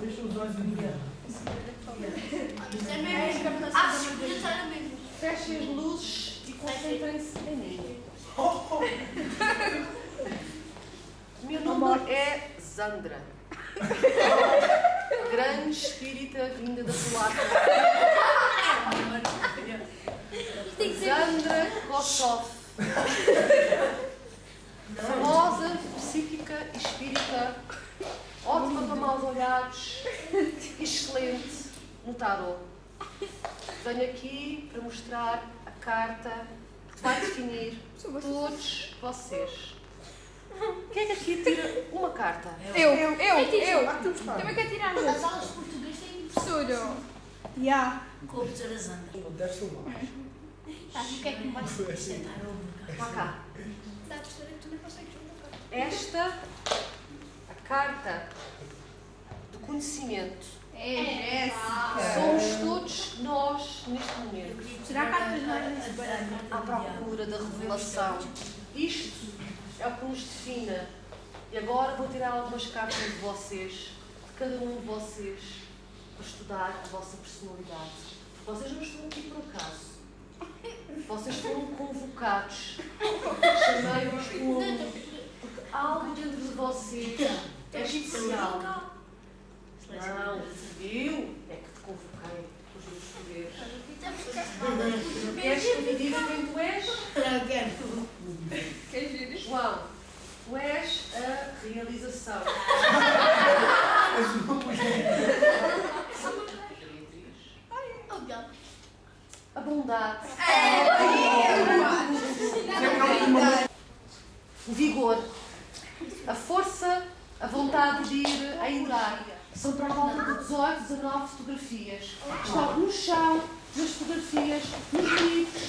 Fecha os olhos e diga. É mesmo. Ah. Fechem as luzes e concentrem-se em mim. O meu nome é Zandra. Grande espírita vinda da ser. Zandra Kossov. tarot. Venho aqui para mostrar a carta que vai definir todos vocês. Quem é que aqui tira uma carta? Eu, eu, eu, eu. Cá. Também quero tirar As uma. aulas de português têm Professor. Ya. com a professora Zandra. Não deve ser mais. Sabes o que é que me vai sentar Vá cá. Dá a professora que tu não consegues. Esta, a carta do conhecimento. É, é. Será que há outras À procura da revelação. Isto é o que nos define. E agora vou tirar algumas cartas de vocês, de cada um de vocês, para estudar a vossa personalidade. Vocês não estão aqui por acaso. Vocês foram convocados. Chamei-vos como. Porque algo dentro de vocês é especial. Não, viu? É que te convoquei com poderes. Queres que diga quem tu és? Queres ver? João, tu és a realização. A bondade. O vigor. A força, a vontade de ir a entrar. São para a volta de 18, 19 fotografias. Estão no chão, nas fotografias, nos livros.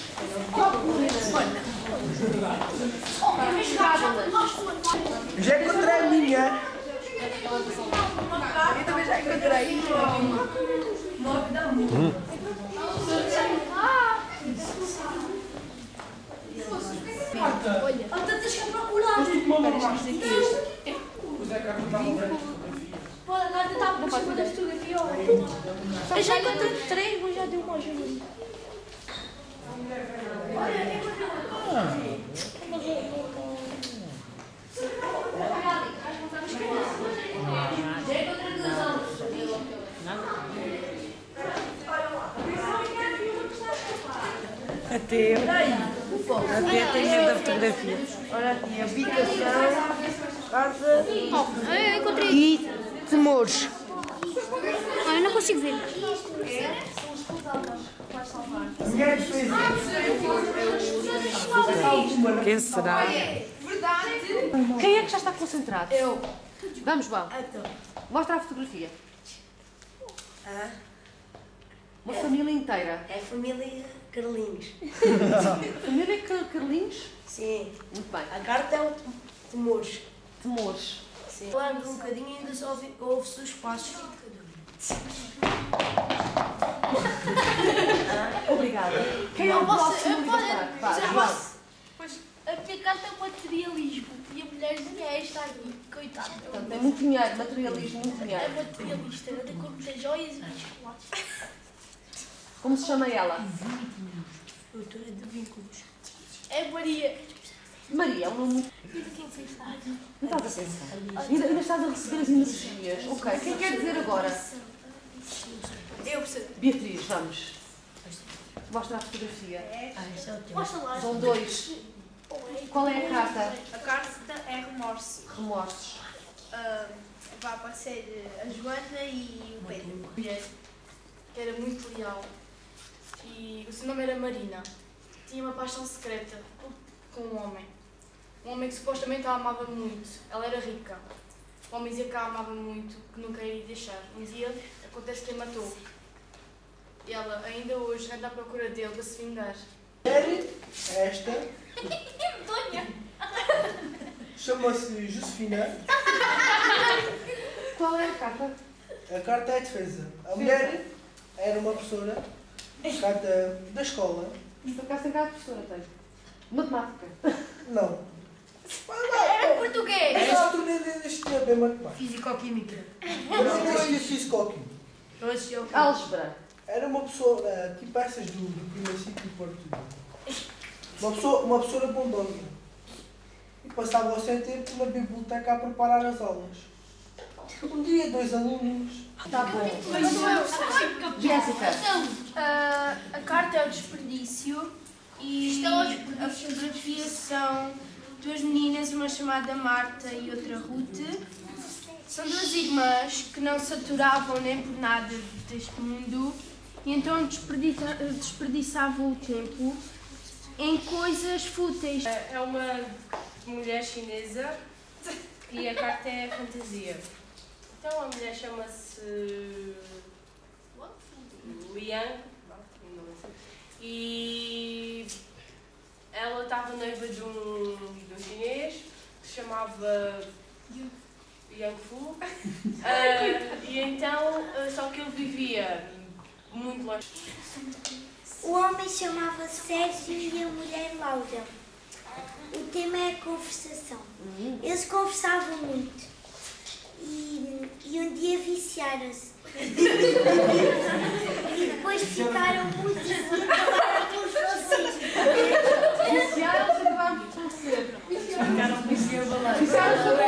Procurem. Já encontrei a minha. Eu também já encontrei. Olha, há tantas que a procurar. Mas tu que mandou mais. Pois é, cá não estava a ver as fotografias. Pô, a Gata está por cima da fotografia. olha. Eu já encontrei três, mas já deu uma ajuda. Olha, eu duas aulas. Até, até tem medo da fotografia. Olha aqui, a bicação, casa Eu encontrei. e temores. Eu não consigo ver. Quem será? Quem é que já está concentrado? Eu. Vamos, João. Então. Mostra a fotografia. Uma família inteira. é a família Carlinhos. Família Car- Carlinhos? Sim. Muito bem. A carta é o Temores. Temores. Sim. Falando um bocadinho ainda só ouve-se os passos. Obrigada. Quem é o posso- próximo eu posso- João. posso. Pois a minha carta é materialismo e a mulherzinha é esta aqui, coitada. Portanto, tem muito dinheiro, materialismo, muito É dinheiro. materialista, ela tem corpo de joias e chocolates. Como se chama ela? Doutora de vínculos. É Maria. Maria, é um nome. E de quem você está? Não estás a pensar. Ainda, ainda estás a receber as energias. Ok, quem quer dizer agora? Eu percebo. Beatriz, vamos. Mostra a fotografia. Ah, é. Mostra lá. São dois. Qual é a carta? A carta é remorso. Remorsos. Ah, vai aparecer a Joana e o Pedro. Mulher que era muito leal e o seu nome era Marina. Tinha uma paixão secreta com um homem. Um homem que supostamente a amava muito. Ela era rica. O homem dizia que a amava muito, que nunca ia deixar. Um dia acontece que a matou. E ela ainda hoje anda à procura dele para se vingar. Esta chama-se Josefina. Qual é a carta? A carta é a defesa. A mulher era uma professora, carta da escola. Por acaso tem cara de professora, tem. Matemática. Não. Era português. É isso que tu nem deste tempo, é matemática. Físico-química. Eu deste físico-químico. Eu assisti ao Álgebra. Era uma pessoa, eh, tipo essas do, do primeiro ciclo de português. Uma pessoa, uma pessoa bondosa. E passava o seu tempo na biblioteca a preparar as aulas. Um dia, dois alunos. Tá bom. é Jéssica. Ah, a carta é o desperdício e a fotografia são duas meninas, uma chamada Marta e outra Ruth. São duas irmãs que não se aturavam nem por nada deste mundo e então desperdiça- desperdiçavam o tempo em coisas fúteis. É uma mulher chinesa e a carta é fantasia. Então a mulher chama-se Liang e ela estava noiva de um, chamava Yang Fu. Uh, e então, ah, só que ele vivia muito longe. O homem chamava Sérgio e a mulher Laura. O tema é a conversação. Uhum. Eles conversavam muito. E, e um dia viciaram-se. e depois ficaram muito viciados. Viciaram-se Exactly.